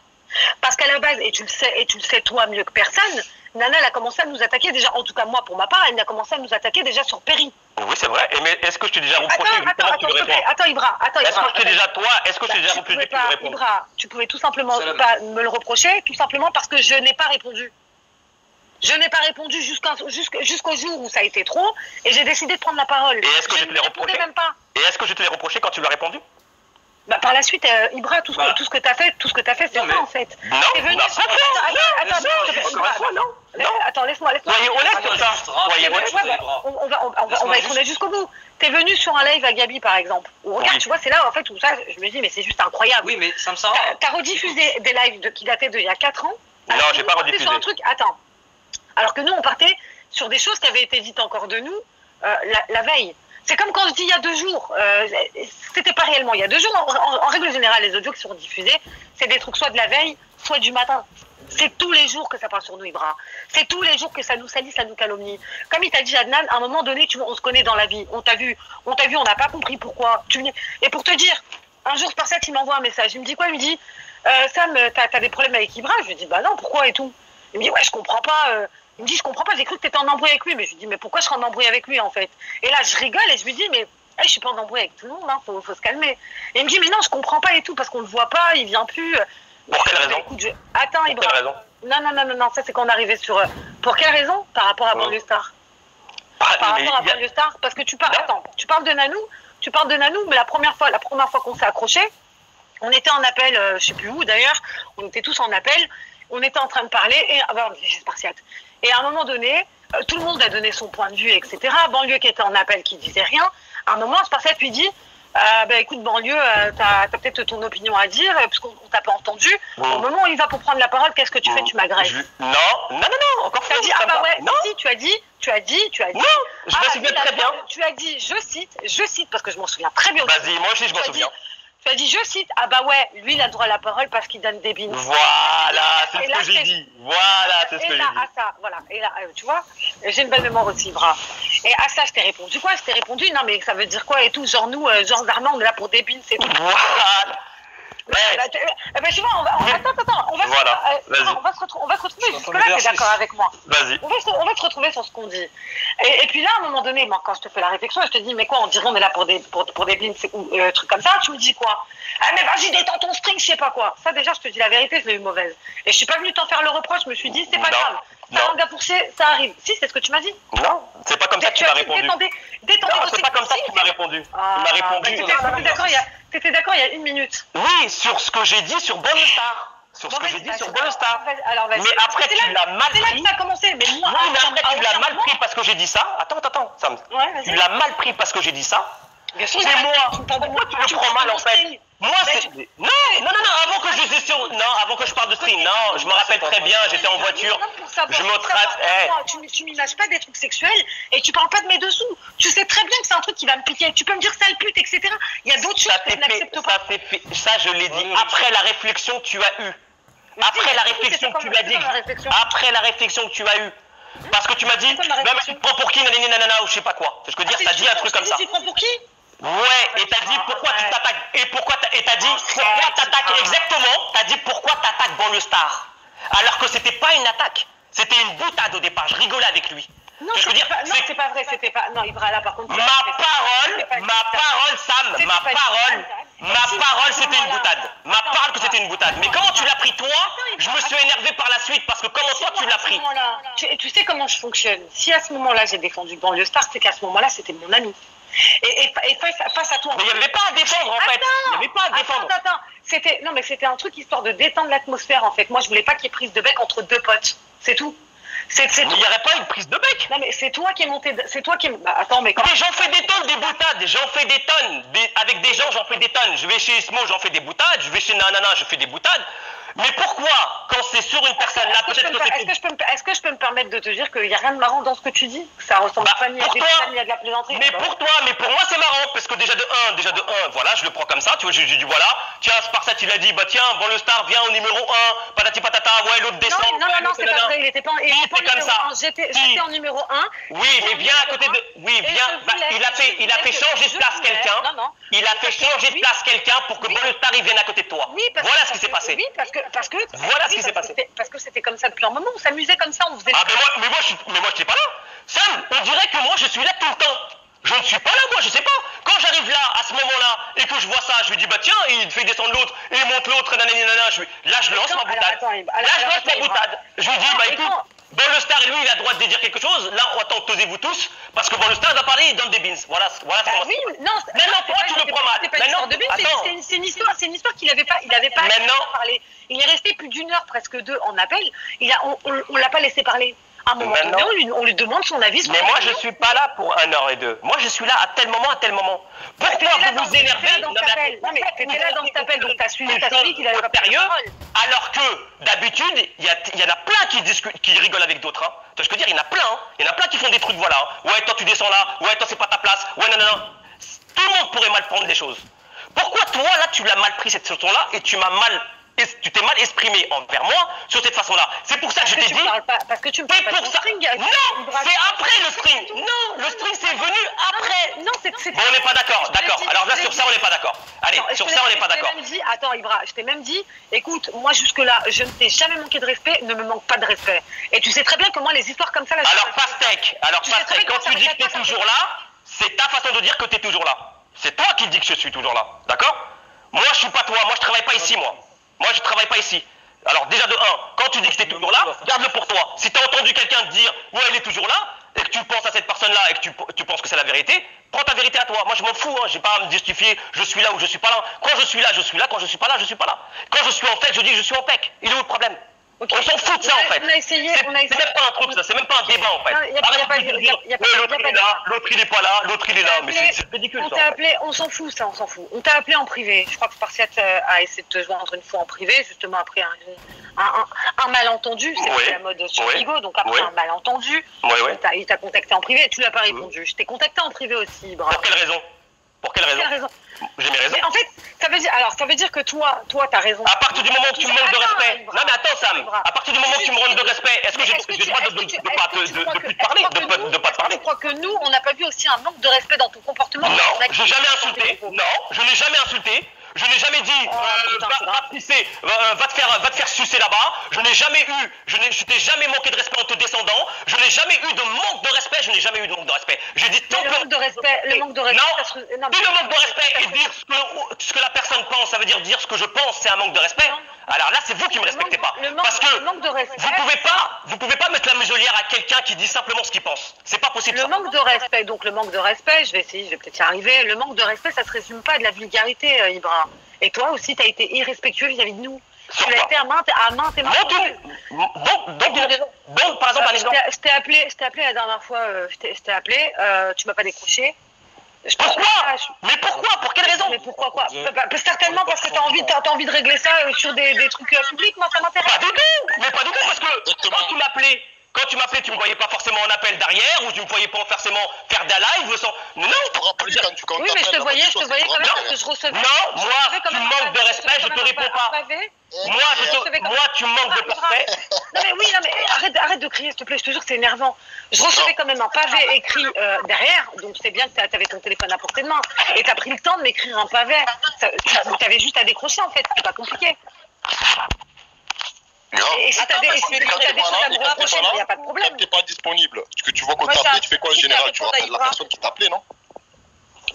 Parce qu'à la base, et tu le sais, et tu le sais toi mieux que personne, Nana, elle a commencé à nous attaquer déjà, en tout cas moi pour ma part, elle a commencé à nous attaquer déjà sur Péri. Oui, c'est vrai. Et mais est-ce que je t'ai déjà Attends, reproché attends, attends, te plaît. réponds attends, Ibra, attends, Est-ce que je t'ai déjà toi, est-ce que je t'ai déjà reproché que tu réponds Ibra, tu pouvais tout simplement pas me le reprocher, tout simplement parce que je n'ai pas répondu. Je n'ai pas répondu jusqu'à- jusqu'au jusqu'au jour où ça a été trop, et j'ai décidé de prendre la parole. Et est-ce que je te ne l'ai reproché même pas. Et est-ce que je te l'ai reproché quand tu lui as répondu? Bah, par la suite, euh, Ibra, tout ce, Voilà. que, tout ce que t'as fait, tout ce que t'as fait, c'est Non, ça mais- en fait. Non, T'es venu non, sur- pas Attends, toi. attends, laisse-moi attends, non. Non. Attends, laisse-moi, laisse-moi. Soyez honnête sur ça. Soyez honnête. bah, on, on va, on, va- on va être honnête jusqu'au bout. T'es venu sur un live à Gabi, par exemple. Où, regarde, Oui. tu vois, c'est là en fait où ça, je me dis, mais c'est juste incroyable. Oui, mais Samsara. T'as- T'as rediffusé des lives de, qui dataient d'il y a 4 ans. Non, j'ai pas on rediffusé. Sur un truc, attends. Alors que nous, on partait sur des choses qui avaient été dites encore de nous euh, la, la veille. C'est comme quand je dis il y a deux jours. Euh, C'était pas réellement il y a deux jours. En, règle générale, les audios qui sont diffusés, c'est des trucs soit de la veille, soit du matin. C'est tous les jours que ça parle sur nous, Ibra. C'est tous les jours que ça nous salit, ça nous calomnie. Comme il t'a dit, Adnan, à un moment donné, tu, on se connaît dans la vie. On t'a vu, on t'a vu, on n'a pas compris pourquoi. Et pour te dire, un jour, par ça, il m'envoie un message. Il me dit quoi? Il me dit, euh, Sam, t'as as des problèmes avec Ibra? Je lui dis, bah non, pourquoi et tout? Il me dit, ouais, je comprends pas. euh. Il me dit, je comprends pas, j'ai cru que t'étais en embrouille avec lui. Mais je lui dis, mais pourquoi je serais en embrouille avec lui, en fait? Et là, je rigole et je lui dis, mais hey, je suis pas en embrouille avec tout le monde, hein, faut, faut se calmer. Et il me dit, mais non, je comprends pas et tout, parce qu'on le voit pas, il vient plus. Pour quelle raison? écoute, je- Attends, Pour quelle raison? Non, non, non, non, non, ça c'est quand on est arrivé sur. euh, Pour quelle raison? Par rapport à. Banlieue Star. Ah, Par rapport à a- Banlieue Star, parce que tu parles. Attends, tu parles de Nanou, tu parles de Nanou, mais la première fois, la première fois qu'on s'est accroché, on était en appel, euh, je sais plus où d'ailleurs, on était tous en appel, on était en train de parler, et ah, bah, j'ai Spartiate. Et à un moment donné, euh, tout le monde a donné son point de vue, etc. Banlieue qui était en appel, qui disait rien. À un moment, Spartiate lui dit. Euh, bah écoute banlieue, euh, t'as as, peut-être ton opinion à dire euh, parce qu'on on t'a pas entendu. Au moment où il va pour prendre la parole, qu'est-ce que tu fais Tu m'agresses. Non, non, non, non, encore Tu as flou, dit, ah bah ouais, Non, si, tu as dit, tu as dit, tu as dit. non, je Ah, me souviens très bien. Tu as dit, je cite, je cite, parce que je m'en souviens très bien. Vas-y, moi aussi je m'en souviens. dit- Tu as dit, je cite, ah bah ouais, lui, il a droit à la parole parce qu'il donne des bines. Voilà, c'est Et ce là, que j'ai dit. Voilà, c'est ce Et que j'ai là, dit. à ça, voilà. Et là, euh, tu vois, j'ai une bonne mémoire aussi, bras. Et à ça, je t'ai répondu quoi Je t'ai répondu, non, mais ça veut dire quoi et tout? Genre, nous, euh, genre d'Armand, on est là pour des bines, c'est tout. Voilà. Ouais. Bah, tu- eh ben, tu vois, on va, on- attends, attends, on va, se- Voilà, euh, vas-y. on va se retrou- on va se retrouver. Jusque-là, t'es d'accord avec moi Vas-y. on va, se, on va se retrouver sur ce qu'on dit. Et, et puis là, à un moment donné, moi, quand je te fais la réflexion, je te dis, mais quoi, on dirait on est là pour des, pour, pour des blinds ou euh, trucs comme ça, tu me dis quoi? Ah, mais vas-y, détends ton string, je sais pas quoi. Ça, déjà, je te dis la vérité, je l'ai eu mauvaise. Et je suis pas venue t'en faire le reproche, je me suis dit, c'est pas Non, grave. Non. Ça un gars pourché, ça arrive. Si, c'est ce que tu m'as dit. Non, c'est pas comme ça que tu m'as répondu. détendez, détendez Non, c'est pas comme ça que tu m'as répondu. Tu Ah, m'as répondu. bah, t'étais- d'accord il y a- une minute. Oui, sur ce que j'ai dit sur Bonne Star. Sur ce que j'ai dit sur Bonne Star. Alors. Mais après, C'est tu là- l'as mal C'est là pris. que ça a commencé. Mais moi, Oui, mais à- après, tu l'as mal pris parce que j'ai dit ça. Attends, attends, Sam. Ouais. Tu l'as mal pris parce que j'ai dit ça. Bien sûr, C'est moi. Pourquoi tu le prends mal en fait. Moi, c'est. Non, non, non, avant que je sur. Non, avant que je parle de string. Non, je me rappelle très bien, j'étais en voiture. Je me trace. savoir, eh. Tu, tu m'images pas des trucs sexuels et tu parles pas de mes dessous. Tu sais très bien que c'est un truc qui va me piquer. Tu peux me dire sale pute, etc. Il y a d'autres choses que je n'accepte pas. ça je l'ai dit après la réflexion que tu as eue. Après la réflexion que tu m'as dit. Après la réflexion que tu as eue. Parce que tu m'as dit, tu prends pour qui, nanana, ou je sais pas quoi. Je veux dire, Ah, t'as tu- dit un truc comme ça. Tu prends pour qui? Ouais, et t'as dit pourquoi tu ouais. t'attaques. Et pourquoi t'as, et t'as dit pourquoi t'attaques exactement? T'as dit pourquoi t'attaques Banlieue Star? Alors que c'était pas une attaque. C'était une boutade au départ. Je rigolais avec lui. Non, je veux dire, c'est- pas vrai, c'était pas. Non, Ibra, là, par contre. Ma parole, ma parole, Sam, ma parole, ma parole, c'était une boutade. Ma parole que c'était une boutade. Mais comment tu l'as pris toi? Je me suis énervé par la suite parce que comment toi tu l'as pris? tu sais comment je fonctionne. Si à ce moment-là j'ai défendu Banlieue Star, c'est qu'à ce moment-là c'était mon ami. Et, et, et face, face à toi. Mais il n'y avait pas à défendre en fait. Il n'y avait pas à défendre. attends, attends. C'était non mais c'était un truc histoire de détendre l'atmosphère en fait. Moi je voulais pas qu'il y ait prise de bec entre deux potes. C'est tout. C'est il n'y aurait pas une prise de bec. Non mais c'est toi qui es monté. de- C'est toi qui. Bah, attends mais quand. Mais j'en fais des tonnes des boutades, j'en fais des tonnes. Des- avec des gens, j'en fais des tonnes. Je vais chez Ismo, j'en fais des boutades. Je vais chez Nanana, je fais des boutades. Mais pourquoi, quand c'est sur une personne là, que, peut-être que per- est-ce que je peux me- est-ce que je peux me permettre de te dire qu'il n'y a rien de marrant dans ce que tu dis? Que ça ressemble Bah, pas ni à des ni à de la plaisanterie Mais pour toi, mais pour moi c'est marrant parce que déjà de 1, déjà de 1, voilà, je le prends comme ça, tu vois, j'ai dit voilà, tiens, Sparsat il a dit bah tiens, bon le star vient au numéro 1, patati patata, ouais, l'autre descend. Non, non, non, c'est pas vrai, il était pas, il était pas comme ça. 1. J'étais en numéro 1. Oui, mais viens à côté de. Oui, viens. bah, il a fait, il a fait changer de place quelqu'un. Non, non. Il a fait changer de place quelqu'un pour que. Bon le star il vienne à côté de toi. Voilà que- ce qui s'est que- passé. Oui, parce que. Parce que Voilà ce qui s'est passé. c'était- Parce que c'était comme ça depuis un moment, on s'amusait comme ça, on faisait. Ah, mais moi, mais moi, je suis, mais moi, je suis pas là. Sam, on dirait que moi, je suis là tout le temps. Je ne suis pas là, moi, je sais pas. Quand j'arrive là, à ce moment-là, et que je vois ça, je lui dis, bah tiens, il fait descendre l'autre, et il monte l'autre, nanani, nanana, je lui- là, je lance ma boutade. Là, je lance ma boutade. Je lui dis, Non, bah écoute, Bon le star, lui, il a le droit de dire quelque chose. Là, on attend, taisez-vous tous, parce que Bon le star va parler, il donne des bins. Voilà, voilà Bah oui, c'est. non, Maintenant, non, toi, c'est tu le c'est prends mal. C'est pas une Maintenant, histoire de c'est- une, histoire, c'est une histoire qu'il avait pas, il avait pas Maintenant- parler. Il est resté plus d'une heure, presque deux, en appel. Il a, on, on l'a pas laissé parler. À un moment Maintenant- donné, on lui, demande son avis. sur Mais moi, je suis pas là pour un heure et deux. Moi, je suis là à tel moment, à tel moment. Pourquoi T'étais là vous vous énervez dans Non, cet mais appel. Non, mais t'étais là dans cet appel, donc t'as suivi, t'as suivi qu'il avait pas sérieux, alors que d'habitude, il y, en a plein qui discutent, qui rigolent avec d'autres. Hein. Tu vois ce que je veux dire Il y en a plein. hein. Il y en a plein qui font des trucs, voilà. hein. Ouais, toi tu descends là. Ouais, toi c'est pas ta place. Ouais, non, non, non. Tout le monde pourrait mal prendre les choses. Pourquoi toi là tu l'as mal pris cette chanson là et tu m'as mal tu t'es mal exprimé envers moi sur cette façon-là. C'est pour ça que je t'ai dit. parce que tu me parles pas pour ça. string. Non, c'est après le string. Non, le string c'est venu après. Non, c'est. Bon, on n'est pas d'accord, d'accord. Alors là, sur ça, on n'est pas d'accord. Allez, sur ça, on n'est pas d'accord. Attends, Ibra, je t'ai même dit, écoute, moi jusque-là, je ne t'ai jamais manqué de respect, ne me manque pas de respect. Et tu sais très bien que moi, les histoires comme ça, là. Alors, Pastèque, alors Pastèque, quand tu dis que tu es toujours là, c'est ta façon de dire que tu es toujours là. C'est toi qui dis que je suis toujours là. D'accord? Moi, je suis pas toi. Moi, je travaille pas ici, moi. Moi, je travaille pas ici. Alors, déjà de 1, quand tu dis que tu es toujours là, garde-le pour toi. Si tu as entendu quelqu'un dire, ouais, il est toujours là, et que tu penses à cette personne-là et que tu, penses que c'est la vérité, prends ta vérité à toi. Moi, je m'en fous. Hein. J'ai pas à me justifier, je suis là ou je suis pas là. Quand je suis là, je suis là. Quand je suis pas là, je suis pas là. Quand je suis en fait, je dis je suis en PEC. Il est où le problème? On s'en fout de ça en fait. C'est même pas un truc ça, c'est même pas un débat en fait. L'autre il est là, l'autre il est pas là, l'autre il est là, mais c'est ridicule on t'a appelé, on s'en fout ça, on s'en fout. On t'a appelé en privé. Je crois que Spartiate euh, a essayé de te joindre une fois en privé, justement après un, malentendu, c'est la mode sur Vigo, donc après un malentendu, il t'a contacté en privé et tu l'as pas répondu. Je t'ai contacté en privé aussi. Pour quelle raison? Pour quelle raison j'ai mes raisons. Mais en fait, ça veut dire, alors, ça veut dire que toi, toi, t'as raison. À partir du moment où tu me manques de respect. Non, mais attends, Sam. À partir du moment où tu me manques de respect, est-ce que j'ai le droit de ne pas te parler De pas te parler Je crois que nous, on n'a pas vu aussi un manque de respect dans ton comportement Non, j'ai jamais insulté. Non, je n'ai jamais insulté. Je n'ai jamais dit euh, va, pisser, va, te faire, va te faire sucer là-bas. Je n'ai jamais eu, je n'ai t'ai jamais manqué de respect en te descendant. Je n'ai jamais eu de manque de respect. Je n'ai jamais eu de manque de respect. J'ai dit tant le manque de respect, le manque de respect. Non, non le manque de respect et dire ce que, ce que, la personne pense, ça veut dire dire ce que je pense, c'est un manque de respect. Alors là, c'est vous qui me respectez pas. Parce que vous pouvez pas, vous pouvez pas mettre la muselière à quelqu'un qui dit simplement ce qu'il pense. C'est pas possible. Le manque de respect, donc le manque de respect, je vais essayer, je vais peut-être y arriver. Le manque de respect, ça se résume pas à de la vulgarité, euh, Ibra. Et toi aussi, tu as été irrespectueux vis-à-vis de nous. tu l'as été à maintes à maintes et maintes. Donc, donc, par exemple, un exemple. Je t'ai appelé, appelé la dernière fois, euh, je t'ai appelé, euh, tu m'as pas décroché. Pourquoi Mais pourquoi? Pour quelle raison? Mais pourquoi quoi? Certainement parce que tu as envie, as envie de régler ça euh, sur des, des trucs publics, moi ça m'intéresse. Pas du tout Mais pas du tout, parce que quand tu m'appelais quand tu m'appelais, tu me voyais pas forcément en appel derrière, ou tu me voyais pas forcément faire des lives sans. Non, quand tu Oui, mais je te voyais, je te voyais quand même parce que je recevais. Non, moi, tu manques de respect, je te réponds pas. Moi, je moi, tu manques de respect. Non, mais oui, non, mais arrête, arrête de crier, s'il te plaît, je te jure que c'est énervant. Je recevais quand même un pavé écrit euh, derrière, donc c'est bien que tu avais ton téléphone à portée de main. Et tu as pris le temps de m'écrire un pavé. Tu avais juste à décrocher, en fait, c'est pas compliqué. Et si t'as des, choses à me reprocher, il n'y a pas de problème. Quand t'es pas disponible, que tu vois qu'on t'appelle, tu fais quoi en général Tu rappelles la personne qui t'a appelé, non?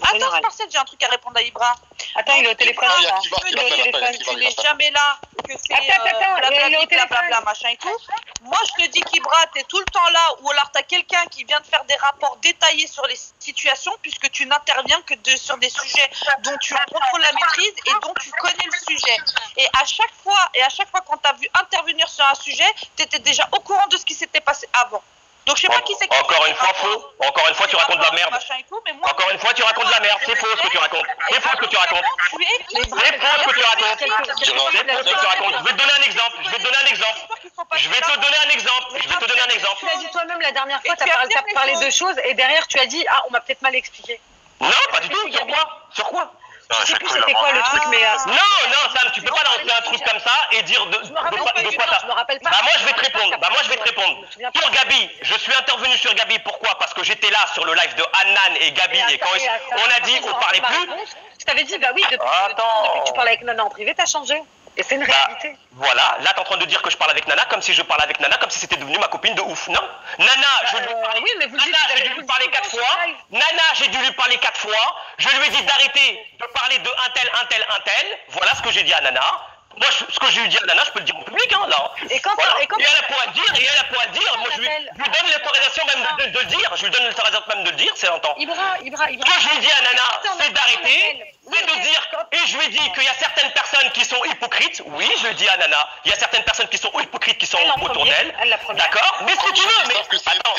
Attends, Marcel, j'ai un truc à répondre à Ibra. Attends, il est au téléphone. Il y a qui va, qui l'appelle, Tu n'es jamais là, que c'est euh, blablabla, machin et tout. Moi, je te dis qu'Ibra, tu es tout le temps là, ou alors tu as quelqu'un qui vient de faire des rapports détaillés sur les situations, puisque tu n'interviens que de, sur des sujets dont tu contrôles la maîtrise et dont tu connais le sujet. Et à chaque fois, et à chaque fois quand tu as vu intervenir sur un sujet, tu étais déjà au courant de ce qui s'était passé avant. Donc je sais pas qui c'est Encore une fois faux. Encore une fois tu racontes de la merde. Encore une fois tu racontes de la merde. C'est faux ce que tu racontes. C'est faux ce que tu racontes. C'est faux ce que tu racontes. C'est faux ce que tu racontes. Je vais te donner un exemple. Je vais te donner un exemple. Je vais te donner un exemple. Je vais te donner un exemple. Tu as dit toi-même la dernière fois, tu as parlé de choses et derrière tu as dit ah on m'a peut-être mal expliqué. Non, pas du tout. Sur quoi Sur quoi c'était quoi le truc, mais. Euh, non, non, Sam, tu peux pas lancer un truc comme ça et dire de, de, quoi ça. Bah, moi, je vais te répondre. Bah, moi, je vais te répondre. Sur Gabi, je suis intervenu sur Gabi. Pourquoi? Parce que j'étais là sur le live de Annan et Gabi et quand on a dit on parlait plus. Je t'avais dit, bah oui, depuis que tu parles avec Nana en privé, t'as changé. Et c'est une bah, réalité. Voilà, là t'es en train de dire que je parle avec Nana comme si je parlais avec Nana, comme si c'était devenu ma copine de ouf. Non? Nana, je lui, euh, oui, mais vous Nana, j'ai dû lui parler quatre fois. Nana, j'ai dû lui parler quatre fois. Je lui ai dit d'arrêter de parler de un tel, un tel, un tel. Voilà ce que j'ai dit à Nana. Moi, ce que j'ai eu dit à Nana, je peux le dire en public, hein, là. Et quand, et quand et elle a pour le dire, et elle a pour le dire. Moi, je lui, donne l'autorisation même de, de, le dire. Je lui donne l'autorisation même de le dire, c'est longtemps. Ibra, Ibra, Ibra. Ce que je lui dit à Nana, c'est d'arrêter, c'est de dire. Et je lui ai dit qu'il y a certaines personnes qui sont hypocrites. Oui, je lui dis à Nana, il y a certaines personnes qui sont hypocrites qui sont autour d'elle. D'accord? Mais si tu veux, mais attends,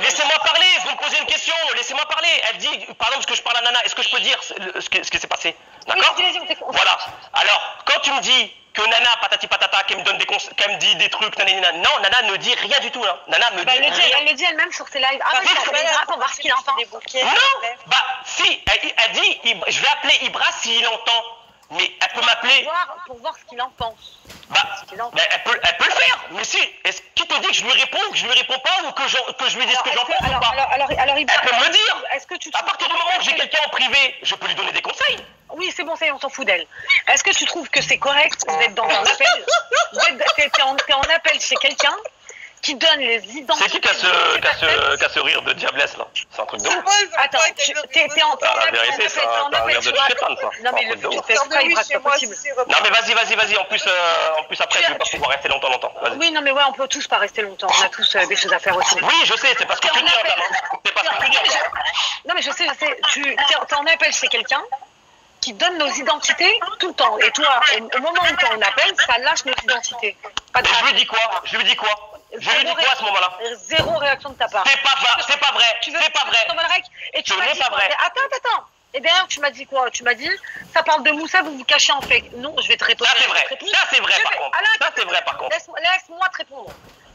laissez-moi parler. Vous me posez une question, laissez-moi parler. Elle dit, par exemple, ce que je parle à Nana, est-ce que je peux dire ce qui s'est passé? D'accord? Voilà. Alors, quand tu me dis que Nana, patati patata, qu'elle me donne des qu'elle me dit des trucs, nanana, non, Nana ne dit rien du tout. Hein. Nana me bah, dit, elle, dit elle le dit elle-même sur ses lives. Ah, bah, je pour voir ce qu'il entend. Non, bah, si, elle, dit, je vais appeler Ibra s'il entend. Mais elle peut m'appeler. Pour voir, pour voir ce qu'il en pense. Bah, en pense. mais elle peut, elle peut le faire. Mais si, est-ce qui te dit que je lui réponds, que je lui réponds pas ou que, j'en- que je lui dis ce que j'en Alors, pense ou alors, pas? alors, alors, alors, Ibrahim, Elle peut me le dire. Est-ce que tu À partir du moment où j'ai quelqu'un en privé, je peux lui donner des conseils. Oui, c'est bon, ça y est, on s'en fout d'elle. Est-ce que tu trouves que c'est correct d'être dans un appel? T'es en, en appel chez quelqu'un? Qui donne les identités. C'est qui qui a ce, qui a ce, a ce rire de diablesse là? C'est un truc de ouf. Attends, tu- t'es en en Ah, la vérité, t'es c'est en un, rire de chétan, ça. Non, mais le de c'est pas possible. Non mais vas-y, vas-y, vas-y. En plus, euh, en plus après, je vais pas pouvoir rester longtemps, longtemps. Oui, non, mais ouais, on peut tous pas rester longtemps. On a tous euh, des choses à faire aussi. Oui, je sais, c'est parce que tu en dis, hein. C'est parce que tu dis. Non, mais je sais, je sais. Tu t'es t'es en appel chez quelqu'un qui donne nos identités tout le temps. Et toi, au, moment où t'es en appel, ça lâche nos identités. De je lui dis quoi? Je lui dis quoi? Je lui dis quoi à ce moment-là Zéro réaction de ta part. C'est pas vrai, c'est pas vrai, Tu veux c'est pas vrai. Et tu m'as dit pas quoi vrai. Attends, attends. Et derrière, tu m'as dit quoi Tu m'as dit, ça parle de Moussa, vous vous cachez en fake. Non, je vais te répondre. Ça c'est vrai, ça c'est vrai par contre. Ça c'est vrai par contre. Laisse-moi laisse-moi te répondre.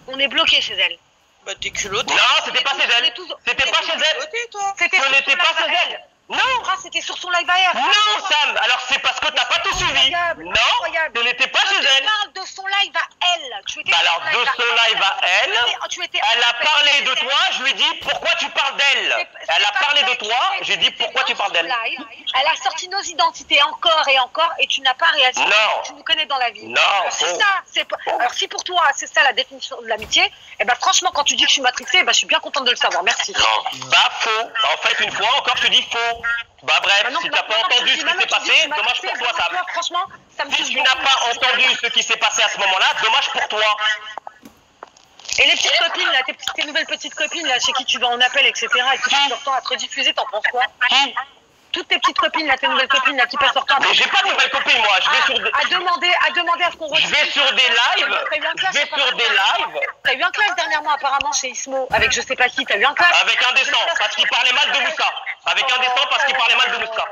On est bloqué chez elle. Bah t'es culotté. Non, c'était pas chez elle. C'était pas chez elle. Culotté, toi. C'était Ce n'était pas chez elle. Non, Ah, c'était sur son live à elle. non Sam, alors c'est parce que t'as pas tout suivi. Non, incroyable. ce n'était pas Je chez elle. parle de son live à elle. Tu étais Bah alors son de ce live à elle, Tu étais- tu elle a parlé de toi, je lui dis pourquoi tu parles d'elle. Elle a parlé de toi, tu j'ai dit pourquoi tu parles son d'elle. Elle a sorti nos identités encore et encore et tu n'as pas réagi. Non. Tu nous connais dans la vie. Non, c'est ça. C'est pas- Alors si pour toi c'est ça la définition de l'amitié, et ben franchement quand tu dis que je suis matrixée, eh ben, je suis bien contente de le savoir. Merci. Non, bah faux. En fait, une fois encore, je te dis faux. Bah bref, Maintenant- si t'as pas entendu ce qui s'est passé, dommage pour toi, vraiment, Sam. Franchement, ça me Si tu n'as pas entendu ce qui s'est passé à ce moment-là, dommage pour toi. Et les petites copines, là, tes, tes nouvelles petites copines, là, chez qui tu vas en appel, etc., et qui passent leur temps à te rediffuser, t'en penses quoi Qui Toutes tes petites copines, là, tes nouvelles copines, là, qui passent leur temps à, Mais j'ai pas de nouvelles copines, moi. Je vais sur des, à demander, à demander à ce qu'on je vais sur des lives. T'as eu un Je clash vais sur apparemment. des lives T'as eu un clash dernièrement, apparemment, chez Ismo, avec je sais pas qui. T'as eu un clash avec un décent parce qu'il parlait mal de Moussa. Avec un décent parce qu'il parlait mal de Moussa.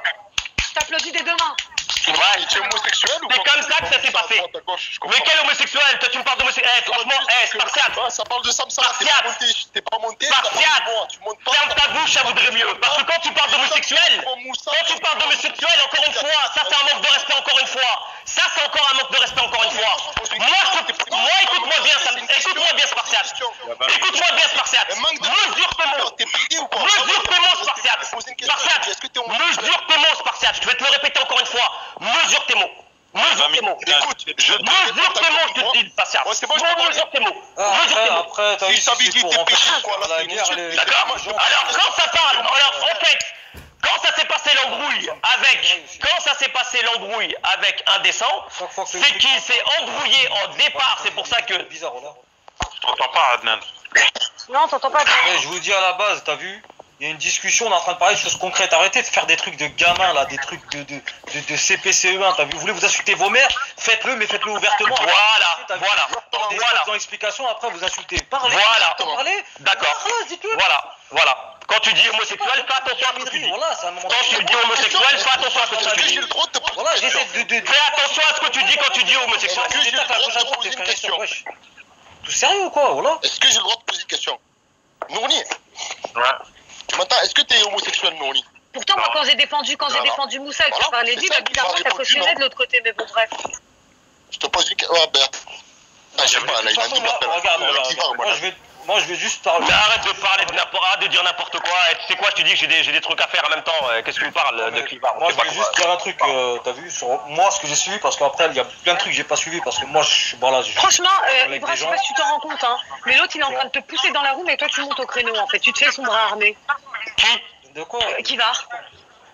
Je t'applaudis des deux mains. Tu es homosexuel ou C'est comme ça que ça s'est passé. Mais quel homosexuel? Toi, tu me parles d'homosexuel. Eh, franchement, eh, Spartiate. Ouais, ça parle de ça va, t'es pas Spartiate. monté, Spartiate. moi, tu montes pas. Ferme ta bouche, ça voudrait mieux. Parce que quand tu parles d'homosexuel, quand tu parles d'homosexuel, encore une fois, ça c'est un manque de respect encore une fois. Ça c'est encore un manque de respect encore une fois. Moi, je moi écoute-moi bien, écoute-moi bien Spartiate. Écoute-moi bien Spartiate. Mesure tes mots. Mesure tes mots Spartiate. Je Mesure tes mots Spartiate. Je vais te le répéter encore une fois. Mesure tes mots. Mesure tes mots. Écoute, je te Mesure tes mots, je te dis Spartiate. Je Mesure tes mots. Ah, Mesure Après, tes mots. Si pour t'es péché, quoi, D'accord Alors quand ça parle, alors en fait, quand ça s'est passé l'embrouille avec, quand ça s'est passé l'embrouille avec c'est qu'il s'est embrouillé en départ, c'est pour ça que... bizarre, là. Je t'entends pas, Adnan. Non, t'entends pas. Ouais, je vous dis à la base, t'as vu Il y a une discussion, on est en train de parler de choses concrètes. Arrêtez de faire des trucs de gamin là, des trucs de, de, de, de CPCE1. T'as vu Vous voulez vous insulter vos mères Faites-le, mais faites-le ouvertement. Voilà, T'as vu voilà, Dans des voilà. dans explication, après vous insultez. Parlez. Voilà. Parlez. D'accord. Voilà, voilà. Quand tu dis homosexuel, fais attention à ce que tu dis. Voilà. Quand tu dis homosexuel, fais attention à ce que tu dis. de Voilà, j'essaie de. de, de... Fais attention à ce que tu dis quand tu dis homosexuel. Est-ce que j'ai le droit de poser une question. Tout sérieux ou quoi Voilà. Est-ce que j'ai le droit de te poser une question? Nourni, Ouais. tu m'entends? Est-ce que t'es homosexuel, Nourni? Pourtant, moi, quand j'ai défendu, quand j'ai Voilà. défendu Moussa et que tu parlais lui, ça, bah, bizarrement, t'as cautionné de l'autre côté. Mais bon, bref. Je te pose une question. Ouais, ben. Ah, je sais pas, là, De il a appel. regarde, regarde. Moi, je vais, juste parler. Mais arrête de parler de n'importe arrête de dire n'importe quoi. Et tu sais quoi, je te dis que j'ai des, trucs à faire en même temps. Qu'est-ce que tu me parles de clivard Moi, je vais juste quoi. dire un truc, euh, t'as vu, sur moi, ce que j'ai suivi, parce qu'après, il y a plein de trucs que j'ai pas suivi, parce que moi, je, voilà, je, Franchement, euh, Ibra, je sais pas si tu t'en rends compte, hein, mais l'autre, il est en train de te pousser dans la roue, mais toi, tu montes au créneau, en fait. Tu te fais son bras armé. Qui? De quoi? Euh, Qui va?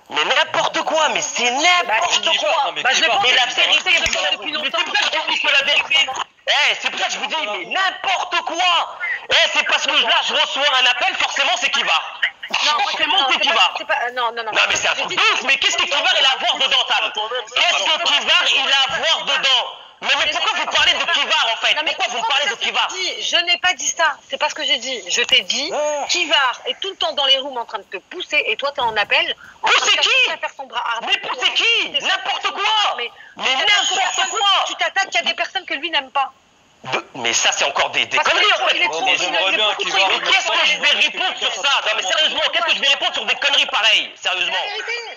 Mais n'importe quoi, mais c'est n'importe qui va quoi. Non, mais Bah, je pense, Mais la vérité, depuis depuis Mais longtemps. c'est pour ça que je dis que la vérité. Eh, c'est pour ça que je vous dis, mais n'importe quoi. Eh, c'est parce que là, je reçois un appel, forcément, c'est qui va. Non, Forcément, c'est qui va. euh, Non, non, non. Non, mais c'est un truc de ouf. Mais qu'est-ce que Kivar, il a à voir dedans, Tam Qu'est-ce que Kivar, il a à voir dedans mais, mais pourquoi vous parlez de Kivar, en fait Non, mais Pourquoi vous parlez de Kivar dit. Je n'ai pas dit ça. C'est pas ce que j'ai dit. Je t'ai dit. Kivar est tout le temps dans les rooms en train de te pousser et toi, t'es en appel. Pousser faire- qui faire son bras armé. Mais pousser qui. N'importe quoi Mais, n'importe quoi Tu t'attaques a des personnes que lui n'aime pas. De- Mais ça, c'est encore des, des conneries en fait. Mais- mais qu'est-ce que je vais répondre sur ça Non mais sérieusement, qu'est-ce que je vais répondre sur des conneries pareilles? Sérieusement.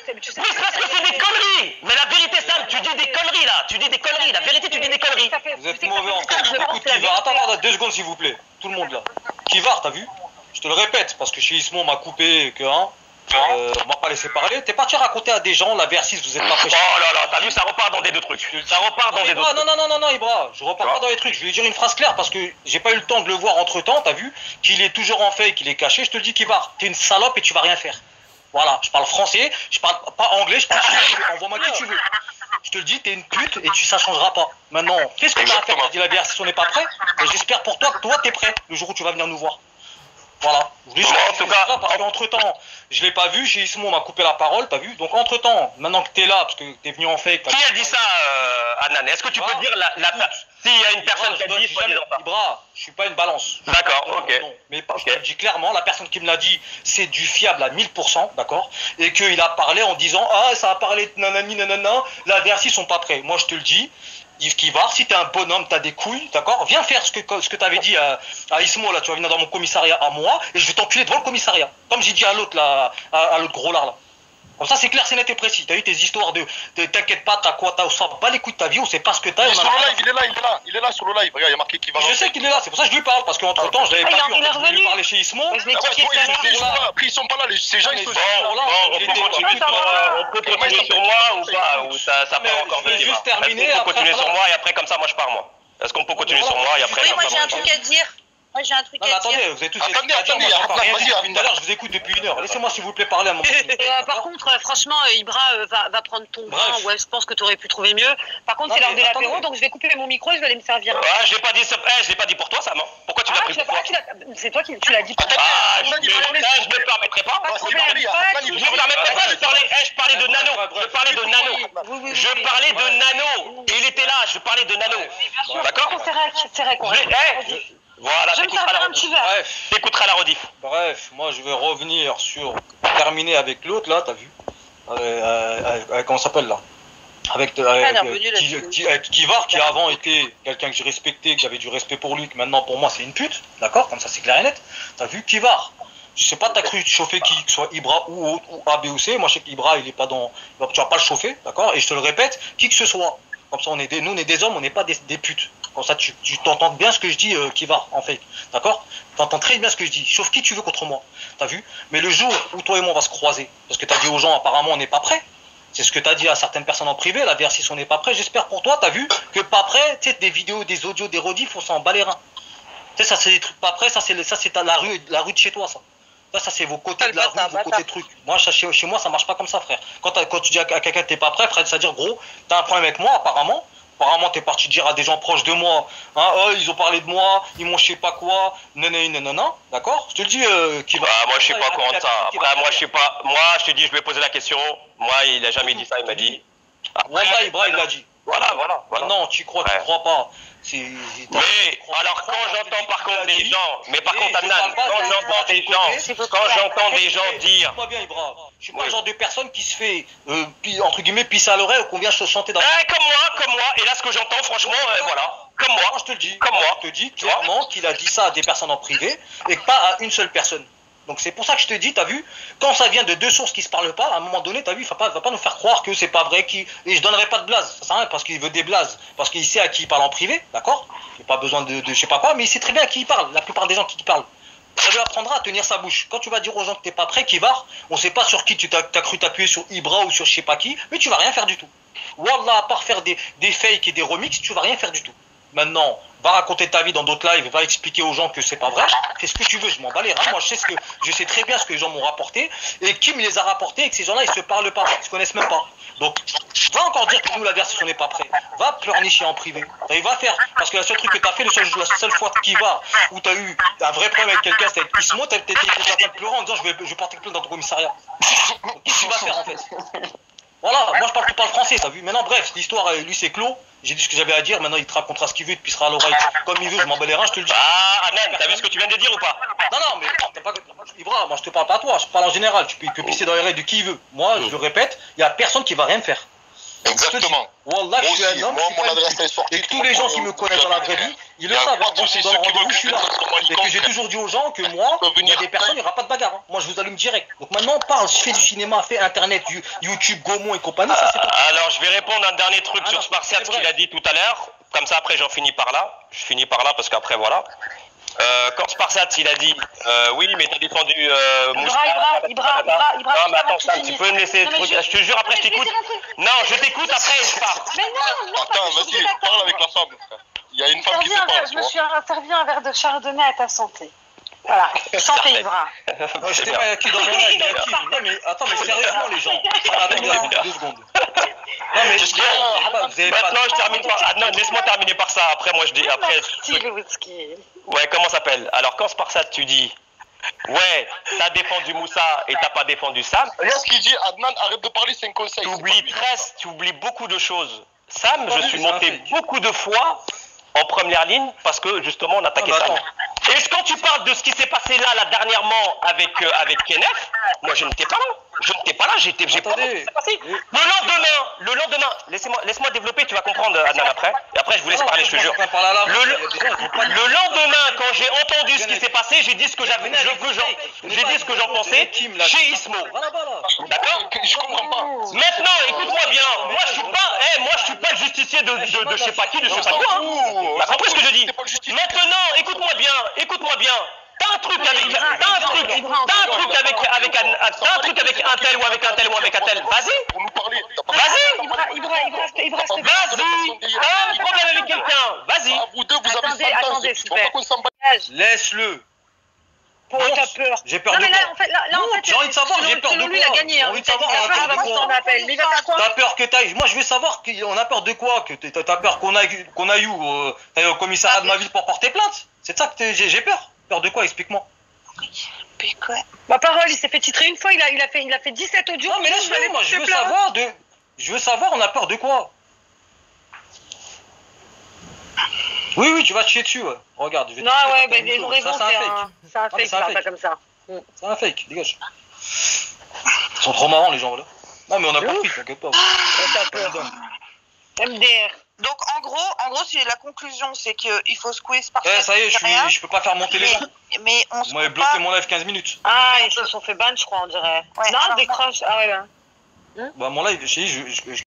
C'est parce que c'est des conneries. Mais la vérité, Sam, tu dis des conneries là. Tu dis des conneries, la vérité, tu dis des conneries. Vous êtes mauvais en fait attends, attends, deux secondes s'il vous plaît. Tout le monde là. Kivar, t'as vu? Je te le répète, parce que chez Ismo, on m'a coupé que un. Euh, on m'a pas laissé parler. T'es parti raconter à des gens la VR6, vous êtes pas prêts. Oh là là, t'as vu, ça repart dans des deux trucs. Ça repart dans Non, des deux Ibra, trucs. non, non, non, non, non, Ibra, je repars pas dans les trucs. Je vais lui dire une phrase claire parce que j'ai pas eu le temps de le voir entre temps, t'as vu Qu'il est toujours en fait, qu'il est caché. Je te le dis, Kivar, t'es une salope et tu vas rien faire. Voilà, je parle français, je parle pas anglais, je parle envoie-moi qui tu veux. Je te le dis, t'es une pute et tu, ça changera pas. Maintenant, qu'est-ce que tu vas faire? T'as dit la VR si on n'est pas prêt? J'espère pour toi que toi t'es prêt le jour où tu vas venir nous voir. Voilà. Je Bon, en tout cas- ça parce qu'entre temps, je l'ai pas vu, chez Ismo on m'a coupé la parole, t'as vu Donc entre temps, maintenant que t'es là, parce que t'es venu en fake, Qui a dit ça, euh, Anan Est-ce que tu peux Ibra, dire la, la S'il y a une personne qui a dit, j'ai jamais- ça. Ibra, je suis pas une balance. D'accord, Non, ok. non. Mais pas- je te le dis clairement, la personne qui me l'a dit, c'est du fiable à 1000%, d'accord Et qu'il a parlé en disant Ah, ça a parlé de nanani, nanana, la versi sont pas prêts. Moi, je te le dis, Yves Kivar, si t'es un bonhomme, t'as des couilles, d'accord Viens faire ce que, ce que t'avais dit à, à Ismo, là, tu vas venir dans mon commissariat à moi, et je vais t'enculer devant le commissariat. Comme j'ai dit à l'autre, là, à, à l'autre gros lard, là. Comme ça, c'est clair, c'est net et précis. T'as eu tes histoires de, de t'inquiète pas, t'as quoi, t'as, on s'en bat pas les couilles de ta vie, on sait pas ce que t'as. Il est on sur le live, il est là, il est là, il est là sur le live. Regarde, il y a marqué qui va. je sais qu'il est là, c'est pour ça que je lui parle, parce qu'entre temps, je l'avais Ah, pas il est- vu. Il est revenu. parler chez Ismo. Ah ouais, ils, sont pas là. Après, ils sont pas là. Les, ces gens, ils sont. Là, on peut continuer sur, on moi ou pas Ou ça, ça part encore je vais vite, juste terminer, Est-ce qu'on peut continuer sur moi et après, comme ça, moi, je pars, moi Est-ce qu'on peut continuer sur moi et après, Oui, moi j'ai un truc à dire. Moi j'ai un truc Non, mais à attendez, dire. vous êtes tous Attendez, attendez, tout à l'heure, je vous écoute depuis une heure. Laissez-moi s'il vous plaît parler à mon Et, euh, par contre, euh, franchement, euh, Ibra euh, va, va prendre ton Bref. bain. Ouais, je pense que tu aurais pu trouver mieux. Par contre, c'est l'heure de l'apéro, donc je vais couper mon micro et je vais aller me servir. Ah, je l'ai pas dit, ça- eh, je l'ai pas dit pour toi, Sam. hein. Pourquoi tu l'as Ah, pris pour pas- toi C'est toi qui tu l'as dit. Attends, Ah, je, il parler, ça, plaît. me permettrai pas. De il Je veut me parler. permettrai pas, je parlais, eh, je parlais de Nano. Je parlais de Nano. Je parlais de Nano. Il était là, je parlais de Nano. D'accord C'est vrai, c'est vrai qu'on Voilà, Je t'écouteras la rediff. Bref, la rediff. bref, moi je vais revenir sur. Terminer avec l'autre là, t'as vu? Euh, euh, euh, Comment ça s'appelle là? Avec, avec, euh, avec Kivar qui avant était quelqu'un que j'ai respecté, que j'avais du respect pour lui, que maintenant pour moi c'est une pute, d'accord? Comme ça c'est clair et net. T'as vu Kivar? Je sais pas, t'as cru chauffer qui, que ce soit Ibra ou autre, ou A, B ou C. Moi je sais qu'Ibra il est pas dans. Tu vas pas le chauffer, d'accord? Et je te le répète, qui que ce soit. Comme ça on est des, nous on est des hommes, on n'est pas des, des putes. Comme ça tu, tu t'entends bien ce que je dis, euh, Kivar, en fait. D'accord? T'entends très bien ce que je dis. Chauffe qui tu veux contre moi. T'as vu? Mais le jour où toi et moi on va se croiser, parce que t'as dit aux gens apparemment on n'est pas prêt. C'est ce que tu as dit à certaines personnes en privé, la VR6 on n'est pas prêt. J'espère pour toi, tu as vu que pas prêt, tu sais, des vidéos, des audios, des rediffs, on s'en bat les reins. Tu sais, ça c'est des trucs pas prêts, ça c'est ça c'est la rue, la rue de chez toi, ça. Ça, ça c'est vos côtés de la rue, vos côtés de trucs. Moi, ça, chez, chez moi, ça marche pas comme ça, frère. Quand, t'as- quand tu dis à, à quelqu'un que t'es pas prêt, frère, c'est-à-dire, gros, t'as un problème avec moi, apparemment. Apparemment, t'es parti dire à des gens proches de moi, hein, oh, ils ont parlé de moi, ils m'ont je sais pas quoi, nanana, nanana, d'accord Je te le dis, euh, qui va. Bah, moi, je suis pas va- Après, moi, je sais pas. Moi, je te dis, je vais poser la question. Moi, il a jamais dit ça, il m'a dit. Après, Ibra, il l'a dit. Voilà, voilà, voilà. Non, tu crois, tu Ouais. crois pas. Mais, alors, quand j'entends par contre des gens, mais par contre, pas quand j'entends des gens, quand j'entends des gens dire, Pas bien, Ibra. Je suis pas le genre de personne qui se fait, euh, entre guillemets, pisser à l'oreille ou qu'on vient se chanter dans. eh, comme moi, comme moi, et là, ce que j'entends, franchement, euh, voilà, comme moi, je te le dis. Comme moi. Je te dis Tu vois clairement qu'il a dit ça à des personnes en privé et pas à une seule personne. Donc c'est pour ça que je te dis, t'as vu, quand ça vient de deux sources qui se parlent pas, à un moment donné, t'as vu, il pas, va pas nous faire croire que c'est pas vrai, et je donnerai pas de blase, ça parce qu'il veut des blazes, parce qu'il sait à qui il parle en privé, d'accord? Il n'a pas besoin de, de je sais pas quoi, mais il sait très bien à qui il parle, la plupart des gens qui parlent. Ça lui apprendra à tenir sa bouche. Quand tu vas dire aux gens que t'es pas prêt, qui va, on sait pas sur qui tu t'as as cru t'appuyer sur Ibra ou sur je sais pas qui, mais tu vas rien faire du tout. Wallah, à part faire des, des fakes et des remixes, tu vas rien faire du tout. Maintenant, va raconter ta vie dans d'autres lives, va expliquer aux gens que c'est pas vrai. Fais ce que tu veux, je m'en bats les reins. Moi, je sais très bien ce que les gens m'ont rapporté et qui me les a rapportés et que ces gens-là, ils se parlent pas, ils se connaissent même pas. Donc, va encore dire que nous, la version n'est pas prêt. Va pleurnicher en privé. Et va faire, parce que la seule truc que t'as fait, le seul, la seule fois qui va, où t'as eu un vrai problème avec quelqu'un, c'était avec Ismo, t'as été en train de pleurer en disant, je vais, je vais porter plainte dans ton commissariat. Qu'est-ce que tu vas faire, en fait? Voilà, moi je parle, je parle français, t'as vu. Maintenant, bref, l'histoire, euh, lui, c'est clos. J'ai dit ce que j'avais à dire. Maintenant, il te racontera ce qu'il veut, il te pissera à l'oreille comme il veut. Je m'en bats les reins, je te le dis. ah, Adnan, t'as vu ce que tu viens de dire ou pas? Non, non, mais t'as pas. Ibra, moi je te parle pas à toi, je parle en général. Tu peux, il pisser dans les oreilles de qui il veut. Moi, je le répète, il y a personne qui va rien faire. Exactement. Wallah, je suis un homme, moi, mon adresse pute. est sortie. Et que tous les gens qui me connaissent dans la vraie vie, ils le savent. hein. Moi, rendez-vous, je suis là. Et que j'ai toujours dit aux gens que moi, il y a des personnes, il n'y aura pas de bagarre. hein. Moi, je vous allume direct. Donc maintenant, parle, je fais du cinéma, fais Internet, You- YouTube, Gaumont et compagnie. Alors, je vais répondre à un dernier truc Ah sur Spartiate, ce qu'il a dit tout à l'heure. Comme ça, après, j'en finis par là. Je finis par là parce qu'après, voilà. Euh, quand Spartiate, il a dit euh, Oui, mais t'as défendu euh, Ibra, Moussa. Ibra, Ibra, Ibra, Ibra, Non, mais attends, Sam, tu peux me laisser. Je- Je te jure, après, je t'écoute. Non, je t'écoute, après, je pars. Mais non, non, Attends, vas-y, parle avec la femme. Il y a une femme qui tu Je me suis servi un verre de chardonnay à ta santé. Voilà. Non, je C'est sais bien. pas qui dans mon live, il y a qui Non, mais attends, mais sérieusement, les gens. Attendez, bien. deux secondes. Non, mais pas. Maintenant, je termine par. Ah, non, laisse-moi terminer par ça. Après, moi, je dis. Après. Ouais, comment ça s'appelle? Alors, quand Spartiate, tu dis Ouais, t'as défendu Moussa et t'as pas défendu Sam, Regarde ce qu'il dit, Adnan, arrête de parler, c'est un conseil. tu c'est oublies pas lui. 13, tu oublies beaucoup de choses. Sam, je suis c'est monté beaucoup de fois en première ligne parce que justement on attaquait Ah bah. Et quand tu parles de ce qui s'est passé là, là dernièrement avec euh, avec Kenneth, moi je n'étais pas là. Je n'étais pas là, j'étais j'ai pas vu ce qui Attendez. s'est passé. Oui. Le lendemain, le lendemain, laissez-moi laisse-moi développer, tu vas comprendre Adnan après. Et après je vous laisse Non, parler, je te jure. Le, lendemain, quand j'ai entendu ce qui s'est passé, j'ai dit ce que j'avais, je, j'en- j'ai dit ce que j'en pensais chez Ismo. D'accord Je comprends pas. Maintenant, écoute-moi bien. Moi, je suis pas, eh, moi, je suis pas le justicier de, de, de je sais pas qui, de je sais pas quoi. hein. T'as compris ce que je dis. Maintenant, T'as un truc avec, t'as un truc, t'as un truc avec, avec, un- t'as un truc avec un tel ou avec un tel ou avec un tel. Vas-y, Pour nous parler. vas-y, vas-y. T'as un problème avec quelqu'un. Vas-y. Ah, vous deux, vous avez Attendez, 100 ans. attendez. Laisse-le. Pour Non, t'as peur. J'ai peur Non, de mais là, quoi en fait, là, là, en Non, fait, j'ai envie de savoir, j'ai peur de quoi il a gagné. J'ai hein. envie de savoir, on a peur de quoi? T'as peur que t'ailles. Moi, je veux savoir qu'on a peur de quoi Que t'as peur qu'on aille, qu'on aille où euh, T'ailles au commissariat de ma ville pour porter plainte? C'est de ça que t'es- j'ai j'ai peur. Peur de quoi Explique-moi. Ma parole, il s'est fait titrer une fois, il a, il a, fait, il a fait 17 audios. Non, mais il laisse-le. allait Moi, je veux savoir de. Je veux savoir, on a peur de quoi? Oui, oui, tu vas te chier dessus, ouais. Regarde, je vais te Non, ouais, t'as ben une ils chose. ont raison, Ça, c'est un fake. c'est un mais fake, c'est un là, fake. pas comme ça. C'est un fake, dégage. Ils sont trop marrants, les gens, là. Non, mais on a De pas pris, t'inquiète pas. Peur. MDR. Donc en gros, en gros, c'est la conclusion, c'est qu'il faut squeeze par Eh, ça y est, je, suis, je peux pas faire monter les gens. mais, mais on se Vous m'avez coupe bloqué pas. mon live 15 minutes. Ah, ils se sont fait ban, je crois, on dirait. Ouais, non, décroche. Ah ouais, ben. Bah, mon live, je, je, je, je-